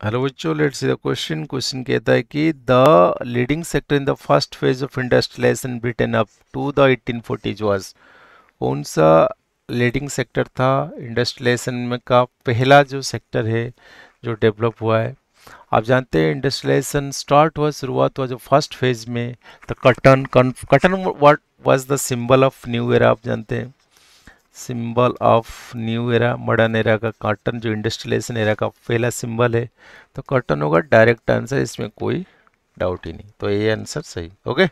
Hello बच्चों let's see the question question कहता है कि the leading sector in the first phase of industrialization Britain up to the 1840s was कौन सा leading sector था? Industrialisation में का पहला जो सेक्टर है, जो डेवलप हुआ है। आप जानते हैं इंडस्ट्रियलाइजेशन स्टार्ट हुआ, शुरुआत हुआ जो फ़र्स्ट फ़ेज़ में the cotton cotton what was the symbol of new era आप जानते हैं। Symbol of new era, modern era का कॉटन जो इंडस्ट्रियलाइजेशन एरा का पहला सिंबल है तो कॉटन होगा डायरेक्ट आंसर इसमें कोई डाउट ही नहीं। तो ये आंसर सही ओके